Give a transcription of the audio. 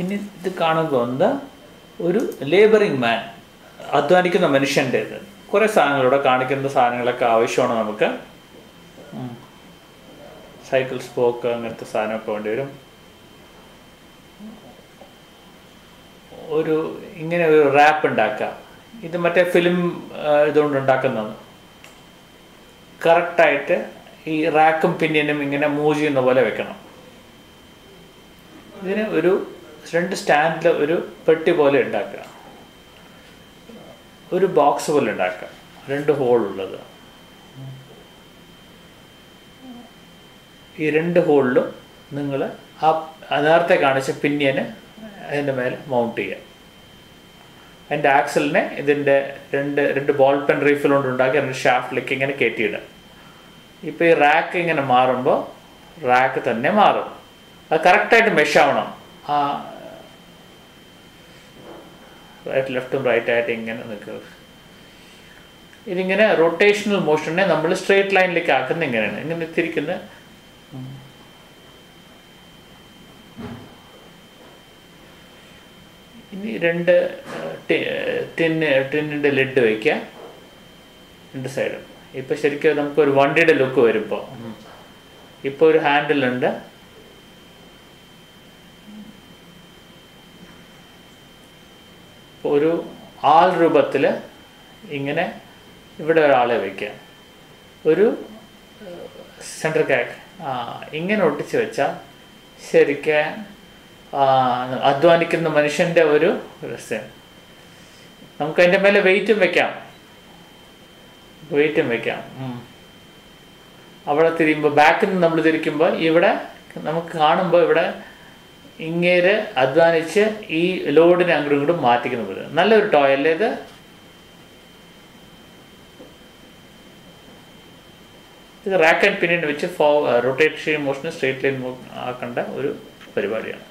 ഇനി ഇത് കാണുമ്പോൾ ഒരു ലേബറിങ് മാൻ അധ്വാനിക്കുന്ന മനുഷ്യന്റേത്. കുറേ സാധനങ്ങളിവിടെ കാണിക്കുന്ന സാധനങ്ങളൊക്കെ ആവശ്യമാണ് നമുക്ക്. സൈക്കിൾ സ്പോക്ക് അങ്ങനത്തെ സാധനമൊക്കെ വേണ്ടി വരും. ഒരു ഇങ്ങനെ ഒരു റാപ്പ് ഉണ്ടാക്കുക. ഇത് മറ്റേ ഫിലിം ഇതുകൊണ്ട് ഉണ്ടാക്കുന്നതാണ് കറക്റ്റായിട്ട് ഈ റാക്കും പിന്നിനും ഇങ്ങനെ മൂവ് ചെയ്യുന്ന പോലെ വെക്കണം. ഇതിന് ഒരു രണ്ട് സ്റ്റാൻഡിൽ ഒരു പെട്ടി പോലെ ഉണ്ടാക്കുക. ഒരു ബോക്സ് പോലെ ഉണ്ടാക്കുക. രണ്ട് ഹോൾ ഉള്ളത്. ഈ രണ്ട് ഹോളിലും നിങ്ങൾ ആ നേരത്തെ കാണിച്ച പിന്നിയന് അതിന്റെ മേലെ മൗണ്ട് ചെയ്യുക. അതിന്റെ ആക്സലിനെ ഇതിന്റെ രണ്ട് രണ്ട് ബോൾ പെൻ റീഫിൽ കൊണ്ട് ഉണ്ടാക്കി രണ്ട് ഷാഫ്റ്റിലേക്ക് ഇങ്ങനെ കയറ്റിയിടുക. ഇപ്പോൾ ഈ റാക്ക് ഇങ്ങനെ മാറുമ്പോൾ റാക്ക് തന്നെ മാറും. അത് കറക്റ്റായിട്ട് മെഷ് ആവണം. ആ റൈറ്റ് ലെഫ്റ്റും റൈറ്റ് ആയിട്ട് ഇങ്ങനെ നിൽക്കുക ഇതിങ്ങനെ റൊട്ടേഷണൽ മോഷനെ നമ്മൾ സ്ട്രേറ്റ് ലൈനിലേക്ക് ആക്കുന്ന ഇങ്ങനെയാണ്. ഇങ്ങനെ തിരിക്കുന്ന ഇനി രണ്ട് ടിന്ന് ടിന്നിന്റെ ലിഡ് വയ്ക്കുക രണ്ട് സൈഡും ഇപ്പം ശരിക്കും നമുക്കൊരു വണ്ടിയുടെ ലുക്ക് വരുമ്പോൾ ഇപ്പോൾ ഇപ്പോൾ ഒരു ഹാൻഡിലുണ്ട് ഒരു ആൾ രൂപത്തിൽ ഇങ്ങനെ ഇവിടെ ഒരാളെ വയ്ക്കുക ഒരു സെൻട്രൽ ക്യാക്ക് ഇങ്ങനെ ഒട്ടിച്ച് വെച്ചാൽ ശരിക്കും അധ്വാനിക്കുന്ന മനുഷ്യന്റെ ഒരു രസം. നമുക്ക് അതിന്റെ മേലെ വെയിറ്റും വെക്കാം. വെയിറ്റും വെക്കാം. അവിടെ തിരിയുമ്പോൾ ബാക്കിൽ നിന്ന് നമ്മൾ തിരിക്കുമ്പോൾ ഇവിടെ നമുക്ക് കാണുമ്പോൾ ഇവിടെ ഇങ്ങേര് അധ്വാനിച്ച് ഈ ലോഡിനെ അങ്ങോട്ടും ഇങ്ങോട്ടും മാറ്റിക്കുന്ന പോലെ. നല്ലൊരു ടോയ് അല്ലേ ഇത് ഇത് റാക്ക് ആൻഡ് പിന്നീട് വെച്ച് ഫോ റൊട്ടേറ്റ് മോഷന് സ്ട്രേറ്റ് ലൈൻ ആക്കേണ്ട ഒരു പരിപാടിയാണ്.